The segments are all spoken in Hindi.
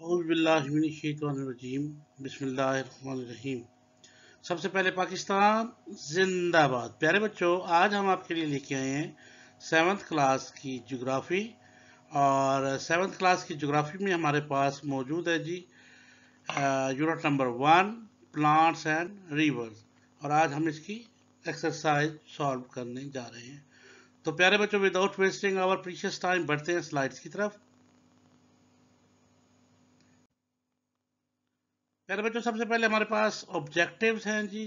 औज़बिल्लिमिनशैतानिर्रजीम बिस्मिल्लाहिर्रहमानिर्रहीम सबसे पहले पाकिस्तान, जिंदाबाद। प्यारे बच्चों, आज हम आपके लिए लेके आए हैं सेवन्थ क्लास की जोग्राफ़ी और सेवन्थ क्लास की जोग्राफ़ी में हमारे पास मौजूद है जी unit number one plants and rivers और आज हम इसकी एक्सरसाइज सॉल्व करने जा रहे हैं। तो प्यारे बच्चों without wasting our precious time बढ़ते हैं स्लाइड्स की तरफ़। प्यारे बच्चों, सबसे पहले हमारे पास ऑब्जेक्टिव्स हैं जी,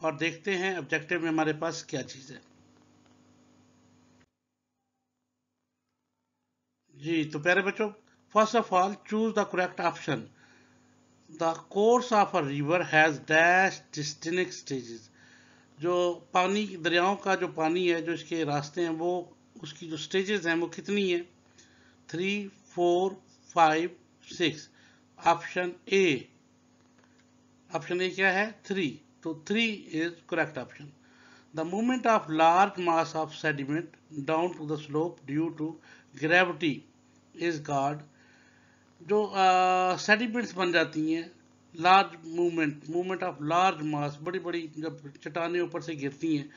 और देखते हैं ऑब्जेक्टिव में हमारे पास क्या चीज़ है। जी तो प्यारे बच्चों first of all choose the correct option the course of a river has dash distinct stages जो पानी, दरियाओं का जो पानी है, जो इसके रास्ते हैं, वो उसकी जो स्टेजेस हैं, वो कितनी है? Three four five six option A option A क्या है? थ्री तो three is correct option the movement of large mass of sediment down to the slope due to gravity is guard जो सेडिमेंट्स uh, बन जाती हैं large movement movement of large mass बड़ी बड़ी जब चट्टाने ऊपर से गिरती हैं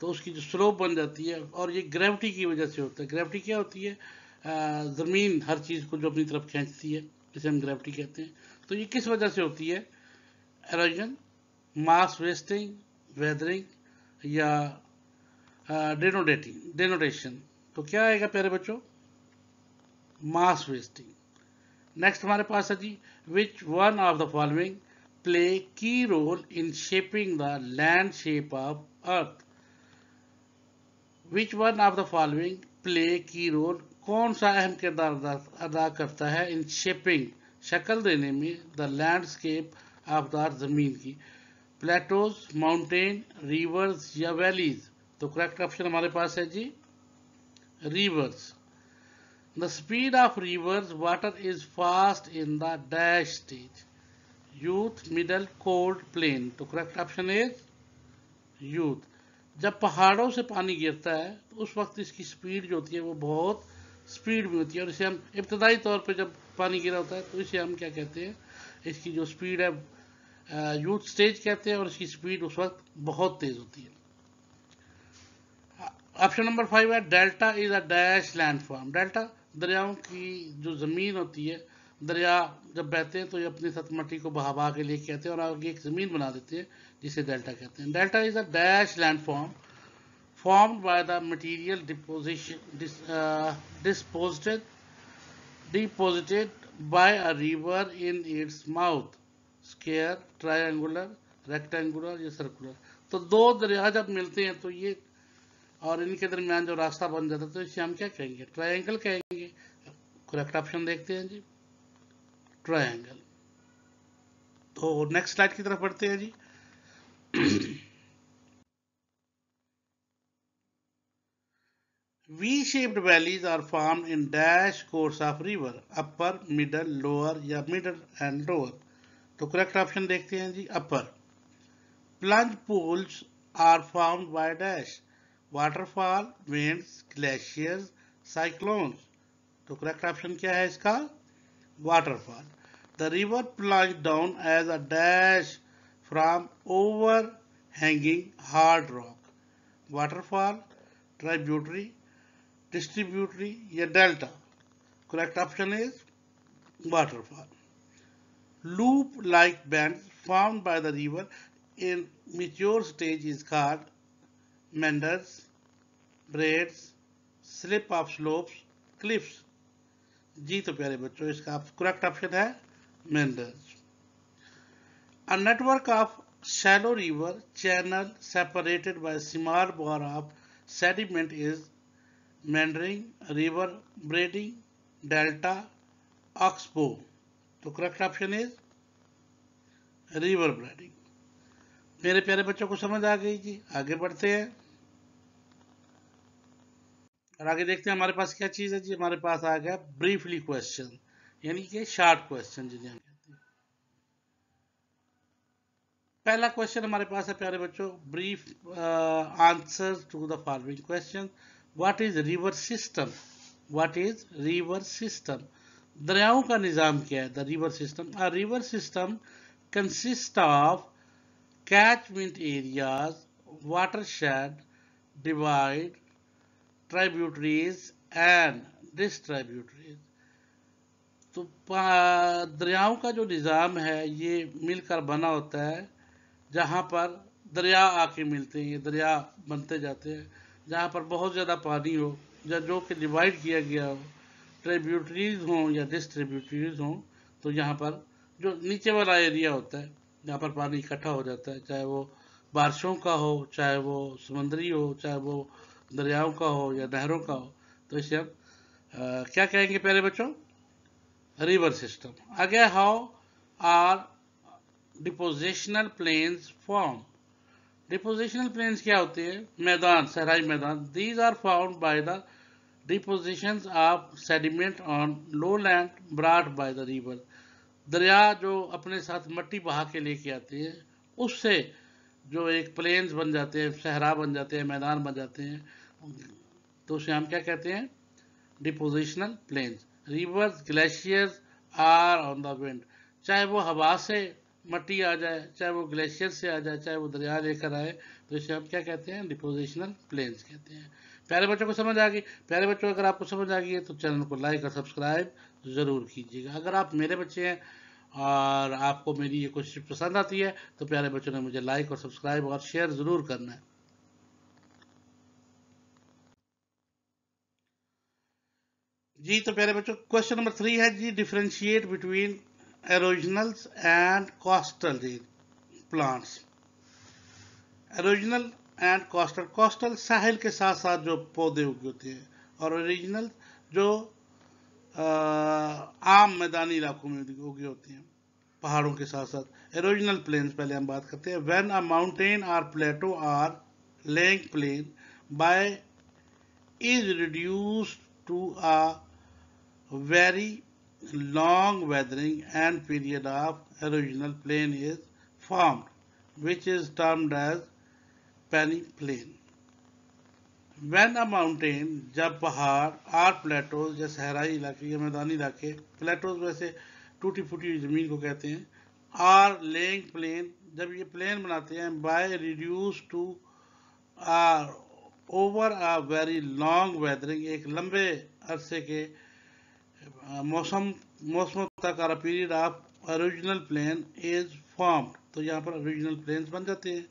तो उसकी जो स्लोप बन जाती है और ये ग्रेविटी की वजह से होता है। ग्रेविटी क्या होती है? ज़मीन हर चीज़ को जो अपनी तरफ़ खींचती है जिसे हम ग्रेविटी कहते हैं। तो ये किस वजह से होती है? Erosion, mass wasting, weathering या डेनोडेटिंग डेनोटेशन तो क्या आएगा प्यारे बच्चों? मास वेस्टिंग नेक्स्ट हमारे पास है जी which one of the following play key role in shaping the land shape of earth which one of the following play key role कौन सा अहम किरदार अदा करता है इन शेपिंग शक्ल देने में द लैंडस्केप आबदार ज़मीन की। प्लेटोज माउंटेन रिवर्स या वैलीज तो करेक्ट ऑप्शन हमारे पास है जी rivers the speed of rivers water is fast in the dash stage youth middle cold plain तो करेक्ट ऑप्शन इज़ यूथ जब पहाड़ों से पानी गिरता है तो उस वक्त इसकी स्पीड जो होती है, वो बहुत स्पीड में होती है। और इसे हम इब्तदाई तौर पे जब पानी गिरा होता है तो इसे हम क्या कहते हैं? इसकी जो स्पीड है यूथ स्टेज कहते हैं और इसकी स्पीड उस वक्त बहुत तेज होती है। ऑप्शन नंबर फाइव है delta is a dash landform delta दरियाओं की जो ज़मीन होती है दरिया जब बहते हैं तो ये अपनी सत मट्टी को बहा बहा के लेके कहते हैं और आगे एक ज़मीन बना देते हैं जिसे डेल्टा कहते हैं। Delta is a dash landform formed by the material deposition dis, by a river in its mouth square triangular rectangular या सर्कुलर तो दो दरिया जब मिलते हैं तो ये और इनके दरमियान जो रास्ता बन जाता है तो इसे हम क्या कहेंगे? ट्रायंगल कहेंगे। करेक्ट ऑप्शन देखते हैं जी। ट्रायंगल तो नेक्स्ट स्लाइड की तरफ़ बढ़ते हैं जी। V-shaped valleys are formed in dash course of river, upper, middle, lower या middle and lower. तो करेक्ट ऑप्शन देखते हैं जी upper plunge pools are form by dash waterfall winds glaciers cyclones तो करेक्ट ऑप्शन क्या है इसका? Waterfall the river plunge down as a dash from overhanging hard rock waterfall tributary distributary या delta correct option is waterfall Loop-like bands formed by the river in mature stage is called meanders, braids, slip of slopes, cliffs. जी तो प्यारे बच्चों इसका करेक्ट ऑप्शन है meanders. A network of shallow river channel separated by small bar of sediment is meandering, river braiding, delta, oxbow. तो correct option is river braiding मेरे प्यारे बच्चों को समझ आ गई जी? आगे बढ़ते हैं। और आगे देखते हैं हमारे पास क्या चीज़ है जी? हमारे पास आ गया ब्रीफली क्वेश्चन यानी कि शॉर्ट क्वेश्चन जिन्हें पहला क्वेश्चन हमारे पास है प्यारे बच्चों brief answer to the following question what is river system what is river system दरियाओं का निज़ाम क्या है the river system a river system consist of catchment areas watershed, divide, tributaries, and distributaries तो दरियाओं का जो निज़ाम है, ये मिलकर बना होता है, जहाँ पर दरिया आके मिलते हैं, ये दरिया बनते जाते हैं, जहाँ पर बहुत ज़्यादा पानी हो, या जो कि डिवाइड किया गया हो ट्रिब्यूटरीज हों या डिस्ट्रीब्यूटरीज हों तो यहाँ पर जो नीचे वाला एरिया होता है, जहाँ पर पानी इकट्ठा हो जाता है, चाहे वो बारिशों का हो, चाहे वो समुद्री हो, चाहे वो दरियाओं का हो या नहरों का हो तो इसे हम क्या कहेंगे पहले बच्चों? रिवर सिस्टम आगे how are depositional plains form depositional plains क्या होते हैं? मैदान सहराई मैदान. These are found by the deposition of sediment on lowland brought by the river दरिया जो अपने साथ मट्टी बहा के लेके आते हैं, उससे जो एक प्लेन्स बन जाते हैं, सहरा बन जाते हैं, मैदान बन जाते हैं तो उसे हम क्या कहते हैं? Depositional plains rivers glaciers or on the wind चाहे वो हवा से मट्टी आ जाए, चाहे वो ग्लेशियर से आ जाए, चाहे वो दरिया लेकर आए तो इसे हम क्या कहते हैं? डिपोजिशनल प्लेन्स कहते हैं। प्यारे बच्चों को समझ आ गई। प्यारे बच्चों, अगर आपको समझ आ गई है तो चैनल को लाइक और सब्सक्राइब ज़रूर कीजिएगा। अगर आप मेरे बच्चे हैं और आपको मेरी ये कोशिश पसंद आती है तो प्यारे बच्चों ने मुझे लाइक और सब्सक्राइब और शेयर ज़रूर करना है। जी तो प्यारे बच्चों क्वेश्चन नंबर थ्री है जी differentiate between erosionals and coastal plants erosional and coastal coastal साहिल के साथ साथ जो पौधे उगे होते हैं और ओरिजिनल जो आम मैदानी इलाकों में उगे होती हैं पहाड़ों के साथ साथ एरोजनल प्लेन्स पहले हम बात करते हैं when a mountain or plateau or Laing plain by is reduce to a very long weathering and period of erosional plain is formed, which is termed as peneplain when a mountain जब पहाड़, आर प्लेटोज या सहराई इलाके या मैदानी इलाके प्लेटोज वैसे टूटी फूटी ज़मीन को कहते हैं, आर लेंग प्लेन, जब ये प्लेन बनाते हैं by reduce to or over a very long weathering एक लंबे अरसे के मौसम मौसम तक or period of original plain is formed तो यहाँ पर ओरिजिनल प्लेन्स बन जाते हैं।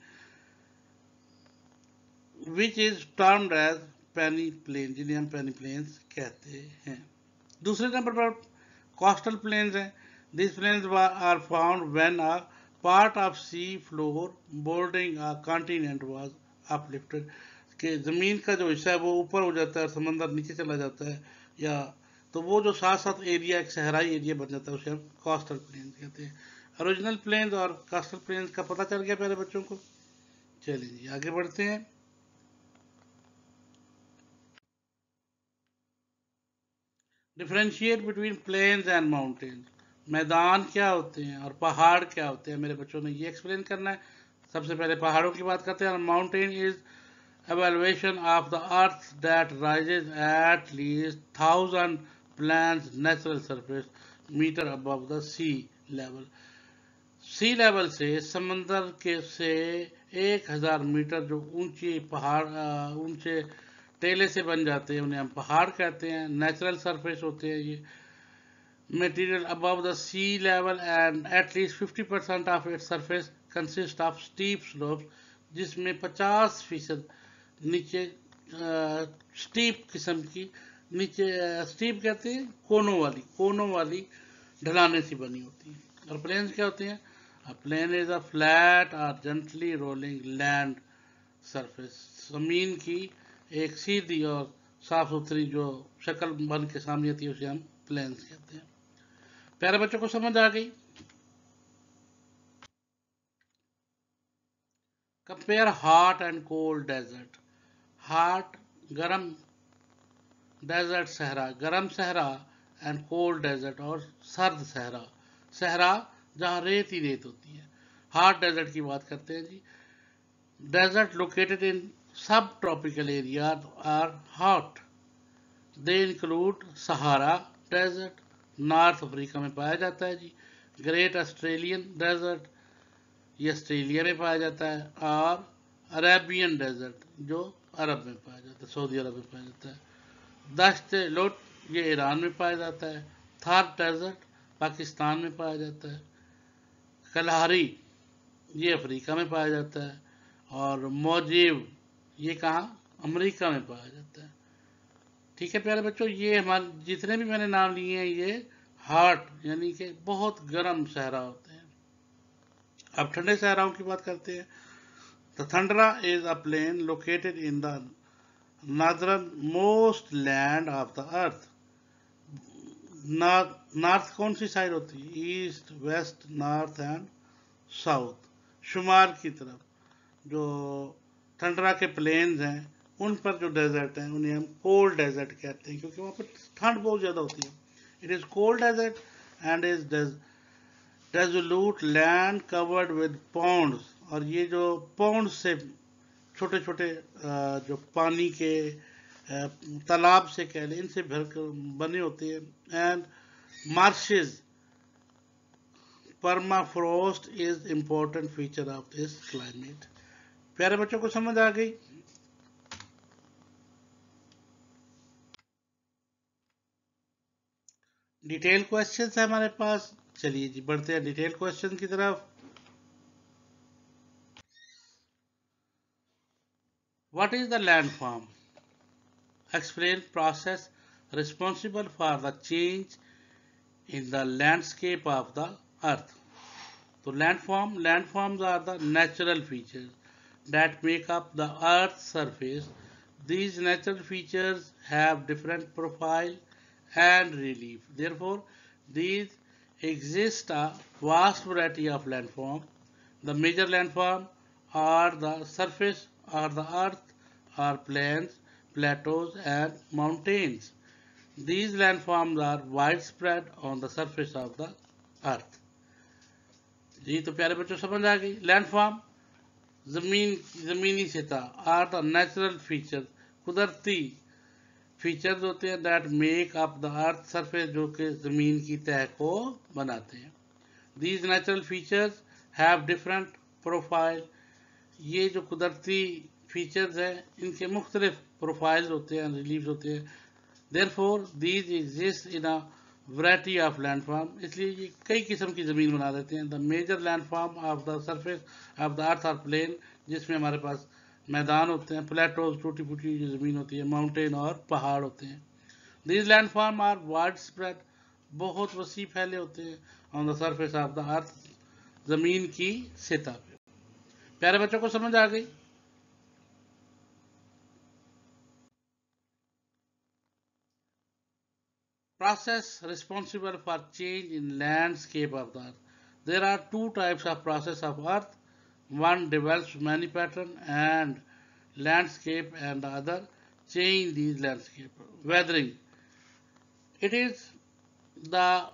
Which is termed as peneplain जिन्हें हम पैनी प्लेन्स कहते हैं। दूसरे नंबर पर कोस्टल प्लेन्स हैं। This plains are found when a part of sea floor boarding a continent was uplifted कि ज़मीन का जो हिस्सा है, वो ऊपर हो जाता है समंदर नीचे चला जाता है, या तो वो जो साथ साथ एरिया एक सहराई एरिया बन जाता है, उसे हम कोस्टल प्लेन्स कहते हैं। ओरिजिनल प्लेन्स और कोस्टल प्लेन्स का पता चल गया पहले बच्चों को। चलिए आगे बढ़ते हैं। Differentiate between plains and mountains मैदान क्या होते हैं और पहाड़ क्या होते हैं? मेरे बच्चों ने ये एक्सप्लेन करना है। सबसे पहले पहाड़ों की बात करते हैं और mountain is evaluation of the earth that rises at least thousand plants natural surface meter above the sea level. Sea level से समंदर के से एक हज़ार मीटर जो ऊँची पहाड़ ऊँचे टेले से बन जाते हैं, उन्हें हम पहाड़ कहते हैं नेचुरल सरफेस होते हैं ये। Material above the sea level and at least fifty percent of it surface consist of steep slopes जिसमें 50 फ़ीसद नीचे स्टीप किस्म की, नीचे स्टीप कहते हैं, कोनों वाली कोनों वाली ढलाने से बनी होती है। और प्लेन्स क्या होते हैं? Plain is a flat or gently rolling land surface ज़मीन की एक सीधी और साफ़ सुथरी जो शक्ल बन के सामने आती है उसे हम प्लेन्स कहते हैं। प्यारे बच्चों को समझ आ गई? Compare hot and cold desert hot गरम डेजर्ट सहरा, गरम सहरा एंड कोल्ड डेजर्ट और सर्द सहरा। सहरा जहाँ रेत ही रेत होती है। हॉट डेजर्ट की बात करते हैं जी। Desert located in subtropical areas are hot. They include Sahara Desert, north Africa में पाया जाता है जी. ग्रेट ऑस्ट्रेलियन डेजर्ट ये ऑस्ट्रेलिया में पाया जाता है. और अरेबियन डेजर्ट जो अरब में पाया जाता है सऊदी अरब में पाया जाता है. दश्त लोट ये ईरान में पाया जाता है. थार डेजर्ट पाकिस्तान में पाया जाता है. कलहारी ये अफ्रीका में पाया जाता है. और मोजीब ये कहाँ? अमेरिका में पाया जाता है। ठीक है प्यारे बच्चों, ये हमारे, जितने भी मैंने नाम लिए हैं, ये हार्ट, यानी कि बहुत गर्म सहरा होते हैं। अब ठंडे सहराओं की बात करते हैं the tundra is a plain located in the northern most land of the earth north कौन सी साइड होती है? East west north and south शुमार की तरफ़, जो ठंडरा के प्लेन्स हैं, उन पर जो डेजर्ट हैं, उन्हें हम कोल्ड डेजर्ट कहते हैं, क्योंकि वहाँ पर ठंड बहुत ज़्यादा होती है। It is cold desert and is desolate land covered with ponds और ये जो पौंड से छोटे छोटे जो पानी के तालाब से कह लें, इनसे भरकर बने होते हैं। And marshes permafrost is important feature of this climate प्यारे बच्चों को समझ आ गई। डिटेल क्वेश्चन है हमारे पास। चलिए जी, बढ़ते हैं डिटेल क्वेश्चन की तरफ़। What is the landform explain process responsible for the change in the landscape of the earth तो landform landform are the natural features that make up the earth's surface. These natural features have different profile and relief. Therefore, these exist a vast variety of landform. The major landform are the surface or the earth or plains plateaus and mountains. These landforms are widespread on the surface of the earth. जी तो प्यारे बच्चों समझ आ गई लैंडफॉर्म ज़मीन, जमीनी सतह आर द नेचुरल फीचर कुदरती फीचर्स होते हैं that make up the earth surface जो कि ज़मीन की तह को बनाते हैं। These natural features have different profile ये जो कुदरती फीचर्स हैं, इनके मुख्तलिफ़ प्रोफाइल्स होते हैं रिलीफ होते हैं। Therefore these exist in a variety of landform इसलिए ये कई किस्म की ज़मीन बना देते हैं। The major landform of the surface of the earth are plain जिसमें हमारे पास मैदान होते हैं प्लेटोज टूटी फूटी जो ज़मीन होती है माउंटेन और पहाड़ होते हैं। These land form are wide spread बहुत वसी फैले होते हैं on the surface of the earth ज़मीन की सतह पे। प्यारे बच्चों को समझ आ गई? process responsible for change in landscape of the earth. There are two types of process of earth. One develops many pattern and landscape and the other change these landscape. Weathering. It is the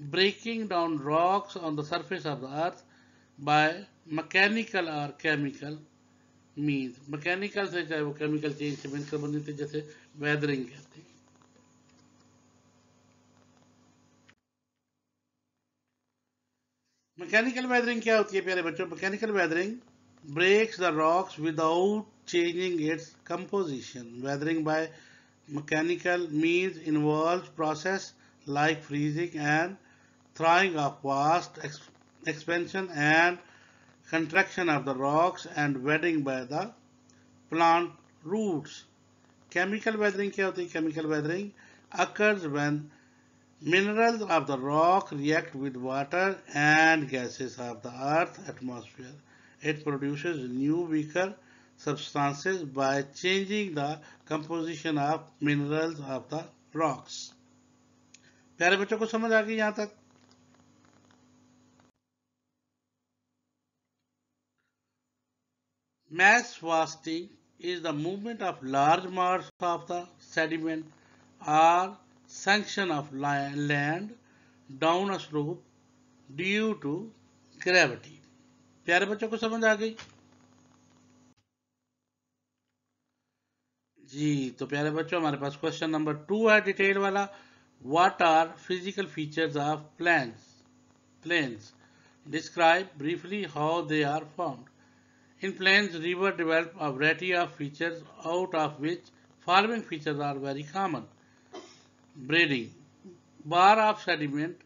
breaking down rocks on the surface of the earth by mechanical or chemical means. Mechanical से चाहे वो chemical change से मिलकर बनी थी जैसे weathering कहते हैं मैकेनिकल वेदरिंग क्या होती है प्यारे बच्चों mechanical weathering breaks the rocks without changing its composition. Weathering by mechanical means involves process like freezing and thawing of vast expansion and contraction of the rocks and wetting by the plant roots. Chemical weathering क्या होती है Chemical weathering occurs when Minerals of the rock react with water and gases of the earth atmosphere. It produces new weaker substances by changing the composition of minerals of the rocks. प्यारे बच्चों को समझ आ गई यहां तक mass wasting is the movement of large mass of the sediment or sanction of land down a slope due to प्यारे बच्चों को समझ आ गई जी तो प्यारे बच्चों हमारे पास क्वेश्चन नंबर टू है डिटेल वाला what are physical features of plains plains describe briefly how they are formed in plains river develop a variety of features out of which following features are very common breeding bar of sediment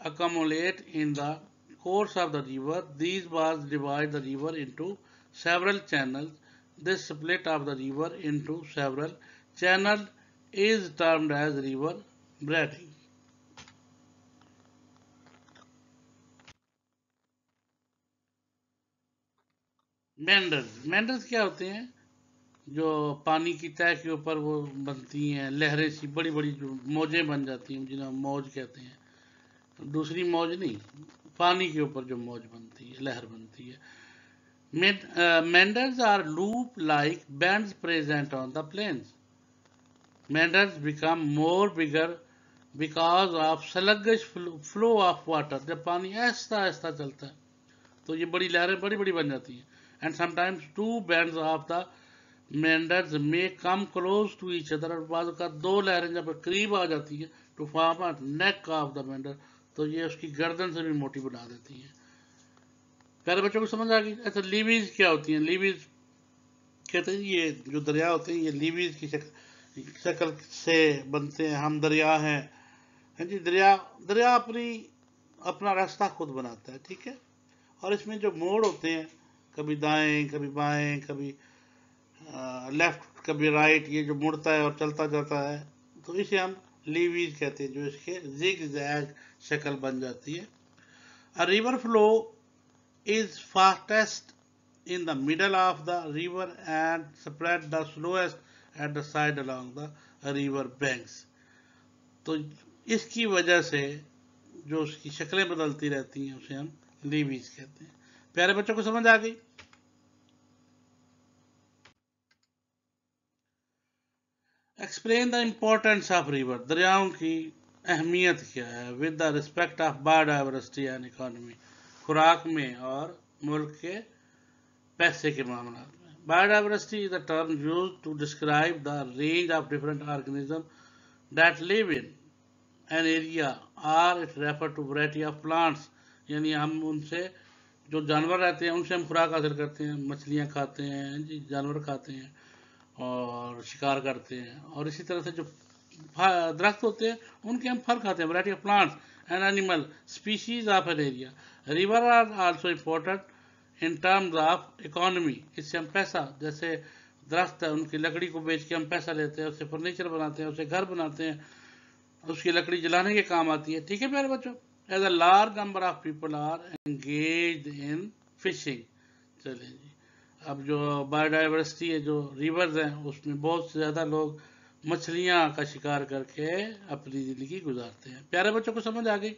accumulate in the course of the river. These bars divide the river into several channels. This split of the river into several channels is termed as river bedding. Meanders meanders क्या होते हैं जो पानी की तय के ऊपर वो बनती हैं, लहरें सी बड़ी बड़ी जो मौजें बन जाती हैं, जिन्हें मौज कहते हैं। दूसरी मौज नहीं, पानी के ऊपर जो मौज बनती है, लहर बनती है। Meanders are loop like bend present on the plains meanders become more bigger because of sluggish flow of water जब पानी ऐसा ऐसा चलता है तो ये बड़ी लहरें बड़ी बड़ी बन जाती हैं। And sometimes two bend of the meanders may come close to each other बाद का दो लहरें जब करीब आ जाती है to form a neck of the meander तो ये उसकी गर्दन से भी मोटी बना देती है। प्यारे बच्चों को समझ आ गई? अच्छा लीवीज क्या होती हैं? लीवीज कहते हैं, ये जो दरिया होते हैं, ये लीवीज की शक्ल से बनते हैं। हम दरिया हैं। हैं जी, दरिया दरिया अपनी, अपना रास्ता खुद बनाता है, ठीक है? और इसमें जो मोड़ होते हैं, कभी दाएँ, कभी बाएँ, कभी लेफ़्ट कभी राइट ये जो मुड़ता है और चलता जाता है तो इसे हम लीवीज कहते हैं, जो इसके जिग जैग शक्ल बन जाती है। River flow is fastest in the middle of the river and spread the slowest at the side along the river banks तो इसकी वजह से जो उसकी शक्लें बदलती रहती हैं, उसे हम लीवीज कहते हैं। प्यारे बच्चों को समझ आ गई? Explain the importance of river दरियाओं की अहमियत क्या है with the respect of biodiversity and economy खुराक में और मुल्क के पैसे के मामला में biodiversity is the term use to describe the range of different organism that live in an area or it refer to variety of plants यानी हम उनसे जो जानवर रहते हैं उनसे हम खुराक हासिल करते हैं मछलियाँ खाते हैं जी जानवर खाते हैं और शिकार करते हैं। और इसी तरह से जो दरख्त होते हैं, उनके हम फल खाते हैं। Variety of plants and animal species of an area river are also important in terms of economy इससे हम पैसा, जैसे दरख्त है, उनकी लकड़ी को बेच के हम पैसा लेते हैं, उससे फर्नीचर बनाते हैं, उससे घर बनाते हैं, उसकी लकड़ी जलाने के काम आती है। ठीक है प्यारे बच्चों? As a large number of people are engage in fishing चलिए जी। अब जो बायोडाइवर्सिटी है, जो रिवर्स हैं, उसमें बहुत से ज़्यादा लोग मछलियाँ का शिकार करके अपनी ज़िंदगी गुजारते हैं। प्यारे बच्चों को समझ आ गई?